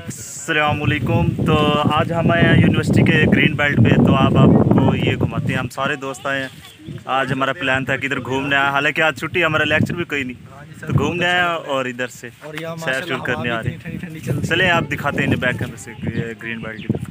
असलकुम तो आज हम आए हैं यूनिवर्सिटी के ग्रीन बेल्ट पे तो आप आपको ये घुमाते हैं। हम सारे दोस्त आए हैं। आज हमारा प्लान था कि इधर घूमने आया हालाँकि आज छुट्टी हमारा लेक्चर भी कोई नहीं। तो घूमने आए और इधर से सैर शुरू करने आ रहे हैं। चले आप दिखाते हैं बैक कैमरे से ग्रीन बेल्ट की